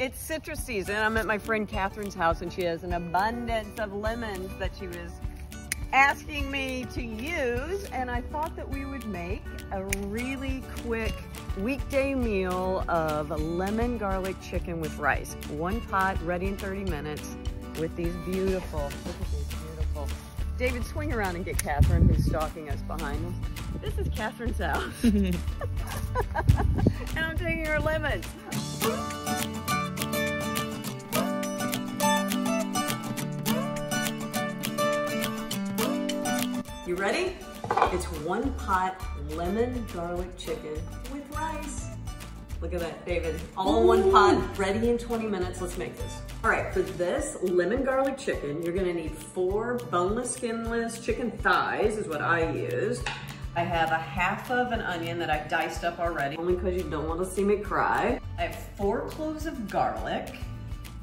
It's citrus season. I'm at my friend Catherine's house and she has an abundance of lemons that she was asking me to use. And I thought that we would make a really quick weekday meal of lemon garlic chicken with rice. One pot, ready in 30 minutes with these beautiful, look at these beautiful. David, swing around and get Catherine who's stalking us behind us. This is Catherine's house. and I'm taking her lemons. You ready? It's one pot lemon garlic chicken with rice. Look at that, David. All in one pot, ready in 20 minutes. Let's make this. All right, for this lemon garlic chicken, you're gonna need four boneless, skinless chicken thighs is what I used. I have a half of an onion that I diced up already, only because you don't want to see me cry. I have four cloves of garlic,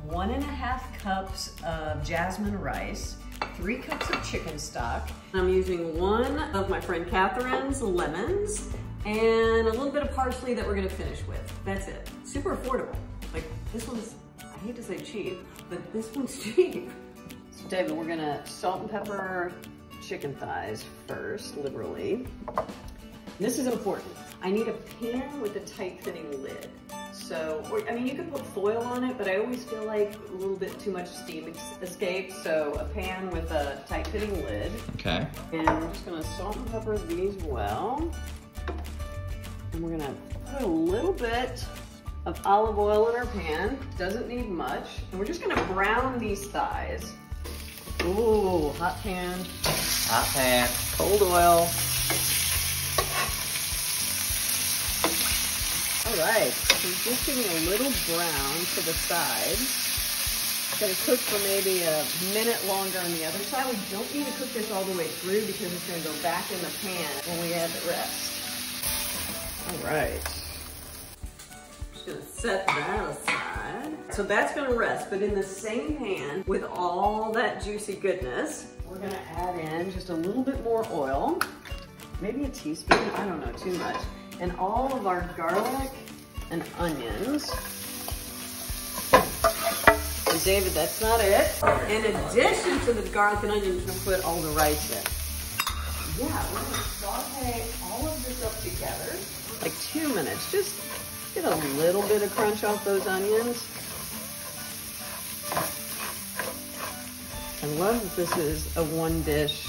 one and a half cups of jasmine rice, three cups of chicken stock. I'm using one of my friend Catherine's lemons and a little bit of parsley that we're gonna finish with. That's it. Super affordable. Like this one's, I hate to say cheap, but this one's cheap. So David, we're gonna salt and pepper our chicken thighs first, liberally. This is important. I need a pan with a tight fitting lid. So, or, I mean, you can put foil on it, but I always feel like a little bit too much steam escapes. So a pan with a tight fitting lid. Okay. And we're just gonna salt and pepper these well. And we're gonna put a little bit of olive oil in our pan. Doesn't need much. And we're just gonna brown these thighs. Ooh, hot pan. Hot pan. Cold oil. Right, so just getting a little brown to the side. Gonna cook for maybe a minute longer on the other side. We don't need to cook this all the way through because it's gonna go back in the pan when we add the rest. All right. Just gonna set that aside. So that's gonna rest, but in the same pan with all that juicy goodness, we're gonna add in just a little bit more oil, maybe a teaspoon, I don't know, too much and all of our garlic and onions. And David, that's not it. In addition to the garlic and onions, we're gonna put all the rice in. Yeah, we're gonna saute all of this up together. Like two minutes, just get a little bit of crunch off those onions. I love that this is a one dish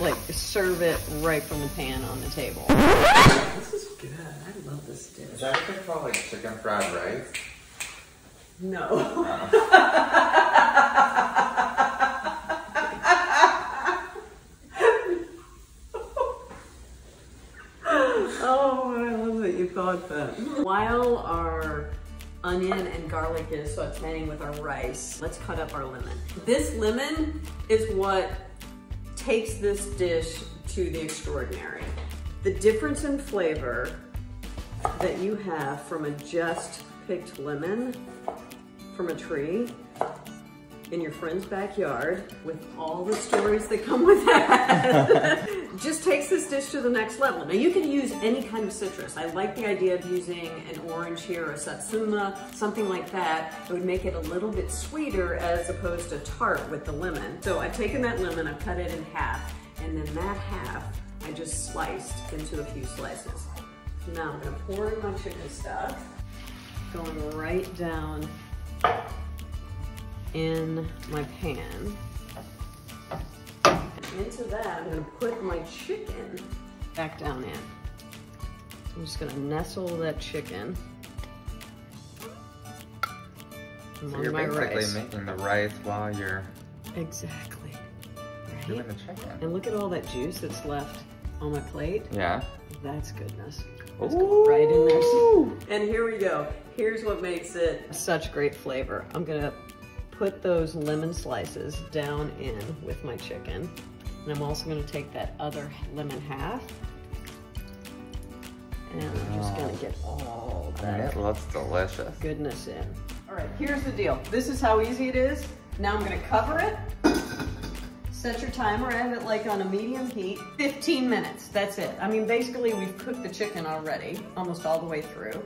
like serve it right from the pan on the table. This is good. I love this dish. Is that what they call like chicken fried rice? No. Uh. oh, I love that you thought that. While our onion and garlic is sauteing with our rice, let's cut up our lemon. This lemon is what takes this dish to the extraordinary. The difference in flavor that you have from a just picked lemon from a tree in your friend's backyard with all the stories that come with that just takes this dish to the next level. Now you can use any kind of citrus. I like the idea of using an orange here, a satsuma, something like that. It would make it a little bit sweeter as opposed to tart with the lemon. So I've taken that lemon, I've cut it in half, and then that half I just sliced into a few slices. Now I'm gonna pour in my chicken stock, going right down in my pan. And into that, I'm gonna put my chicken back down in. I'm just gonna nestle that chicken so you're basically rice. making the rice while you're exactly right? doing the chicken. And look at all that juice that's left on my plate. Yeah. That's goodness. Let's go right in there. And here we go. Here's what makes it such great flavor. I'm gonna put those lemon slices down in with my chicken. And I'm also gonna take that other lemon half. And I'm just gonna get all I that it looks delicious. goodness in. All right, here's the deal. This is how easy it is. Now I'm gonna cover it. Set your timer, have it like on a medium heat, 15 minutes, that's it. I mean, basically we've cooked the chicken already, almost all the way through.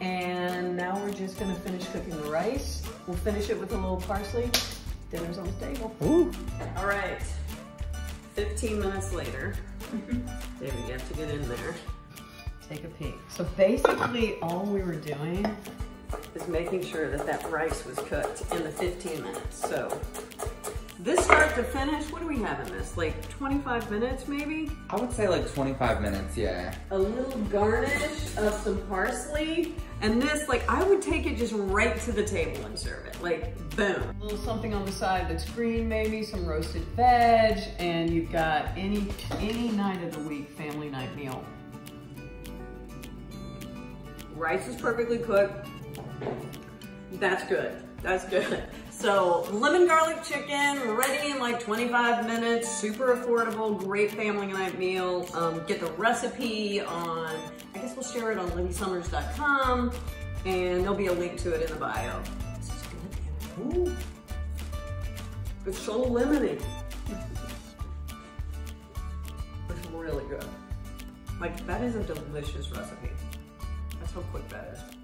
And now we're just gonna finish cooking the rice. We'll finish it with a little parsley. Dinner's on the table. Ooh. All right, 15 minutes later. Mm-hmm. David, you have to get in there. Take a peek. So basically all we were doing is making sure that that rice was cooked in the 15 minutes. So this start to finish, what do we have in this? Like 25 minutes maybe? I would say like 25 minutes, yeah. A little garnish of some parsley. And this, like I would take it just right to the table and serve it. Like boom. A little something on the side that's green maybe, some roasted veg, and you've got any, any night of the week family night meal. Rice is perfectly cooked. That's good. That's good. So lemon garlic chicken, ready in like 25 minutes, super affordable, great family night meal. Um, get the recipe on, I guess we'll share it on libbiesummers.com and there'll be a link to it in the bio. This is good. It's so lemony. It's really good. Like that is a delicious recipe. That's how quick that is.